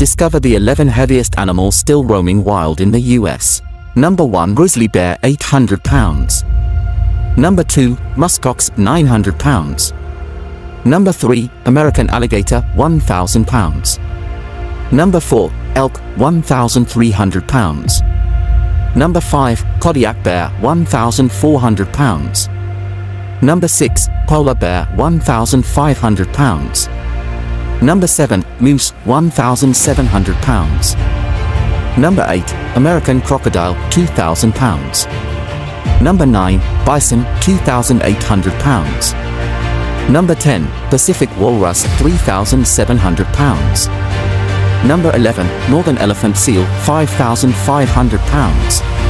Discover the 11 heaviest animals still roaming wild in the US. Number 1 Grizzly Bear 800 pounds. Number 2 Muskox 900 pounds. Number 3 American Alligator 1000 pounds. Number 4 Elk 1300 pounds. Number 5 Kodiak Bear 1400 pounds. Number 6 Polar Bear 1500 pounds. Number 7 Moose 1700 pounds. Number 8 American Crocodile 2000 pounds. Number 9 Bison 2800 pounds. Number 10 Pacific Walrus 3700 pounds. Number 11 Northern Elephant Seal 5500 pounds.